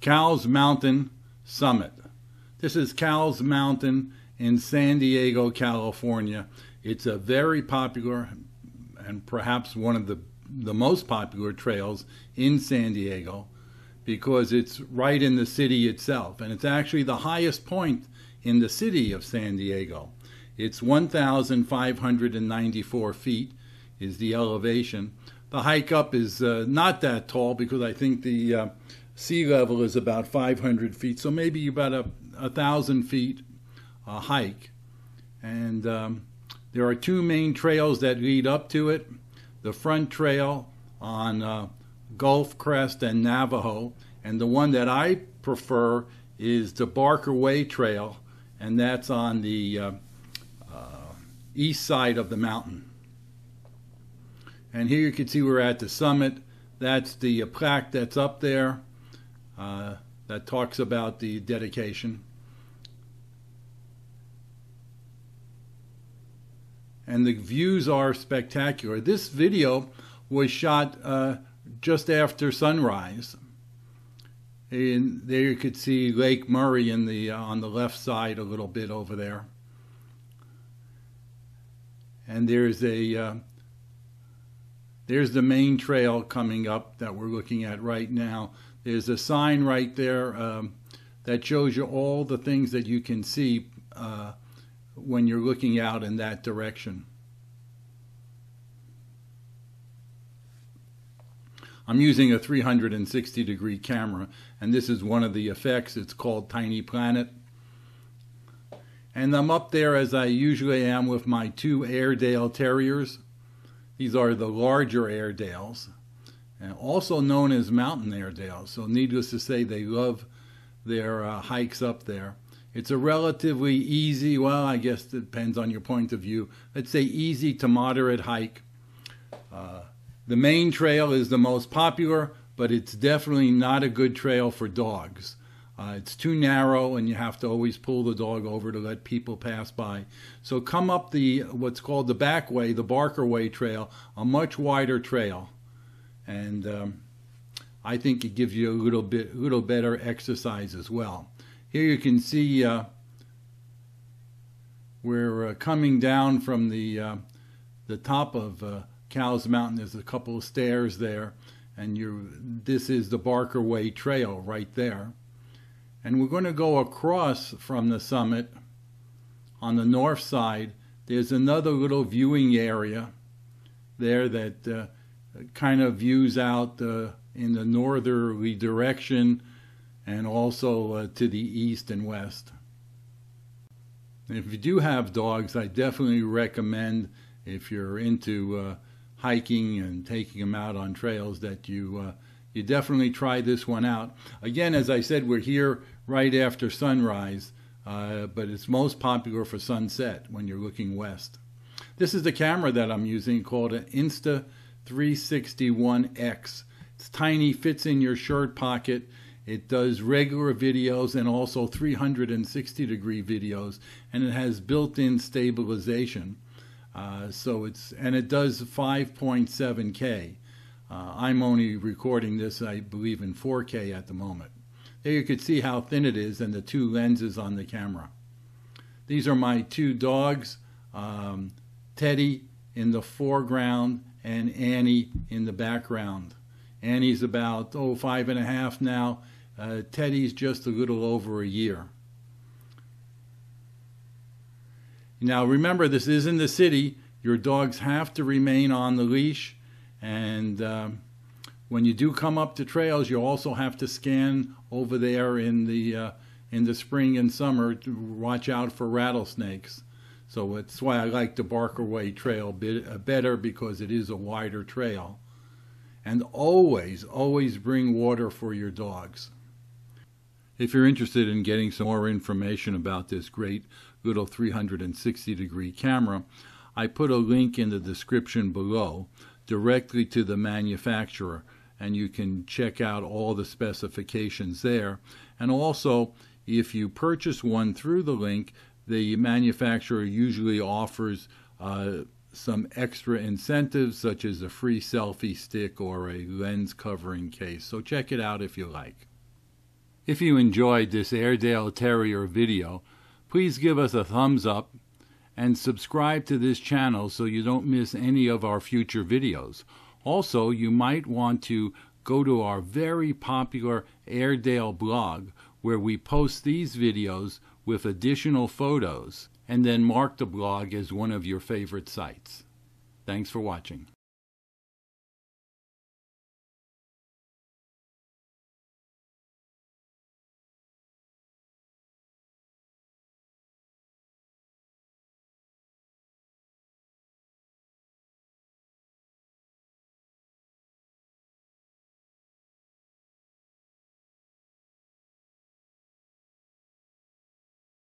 Cowles Mountain Summit. This is Cowles Mountain in San Diego, California. It's a very popular and perhaps one of the, the most popular trails in San Diego because it's right in the city itself. And it's actually the highest point in the city of San Diego. It's 1,594 feet is the elevation. The hike up is uh, not that tall because I think the uh, sea level is about 500 feet, so maybe about a, a thousand feet uh, hike. And um, there are two main trails that lead up to it. The front trail on uh, Golfcrest and Navajo, and the one that I prefer is the Barker Way Trail, and that's on the uh, uh east side of the mountain. And here you can see we're at the summit. That's the plaque that's up there uh, that talks about the dedication. And the views are spectacular. This video was shot uh, just after sunrise. And there you could see Lake Murray in the uh, on the left side a little bit over there. And there's a uh, there's the main trail coming up that we're looking at right now. There's a sign right there um, that shows you all the things that you can see uh, when you're looking out in that direction. I'm using a 360 degree camera and this is one of the effects. It's called Tiny Planet. And I'm up there as I usually am with my two Airedale Terriers. These are the larger Airedales and also known as mountain Airedales. So, needless to say, they love their uh, hikes up there. It's a relatively easy, well, I guess it depends on your point of view. Let's say easy to moderate hike. Uh, the main trail is the most popular, but it's definitely not a good trail for dogs. Uh, it's too narrow, and you have to always pull the dog over to let people pass by. So come up the what's called the back way, the Barker Way Trail, a much wider trail and um, I think it gives you a little bit, little better exercise as well. Here you can see uh, we're uh, coming down from the uh, the top of Cowles Mountain. There's a couple of stairs there, and you this is the Barker Way Trail right there. And we're going to go across from the summit on the north side. There's another little viewing area there that uh, kind of views out uh, in the northerly direction and also uh, to the east and west. if you do have dogs, I definitely recommend if you're into uh, hiking and taking them out on trails that you uh, you definitely try this one out. Again, as I said, we're here right after sunrise, uh, but it's most popular for sunset when you're looking west. This is the camera that I'm using called an Insta 361X. It's tiny, fits in your shirt pocket. It does regular videos and also 360 degree videos, and it has built-in stabilization. Uh, so it's and it does 5.7K. Uh, I'm only recording this, I believe, in 4K at the moment. There you can see how thin it is and the two lenses on the camera. These are my two dogs, um, Teddy in the foreground and Annie in the background. Annie's about, oh, five and a half now. Uh, Teddy's just a little over a year. Now, remember, this is in the city. Your dogs have to remain on the leash. And um, when you do come up to trails, you also have to scan over there in the, uh, in the spring and summer to watch out for rattlesnakes. So that's why I like the Barker Way Trail uh, better because it is a wider trail. And always, always bring water for your dogs. If you're interested in getting some more information about this great little 360 degree camera, I put a link in the description below directly to the manufacturer and you can check out all the specifications there. And also, if you purchase one through the link, the manufacturer usually offers uh, some extra incentives, such as a free selfie stick or a lens covering case. So check it out if you like. If you enjoyed this Airedale Terrier video, please give us a thumbs up and subscribe to this channel so you don't miss any of our future videos. Also, you might want to go to our very popular Airedale blog where we post these videos with additional photos and then mark the blog as one of your favorite sites. Thanks for watching.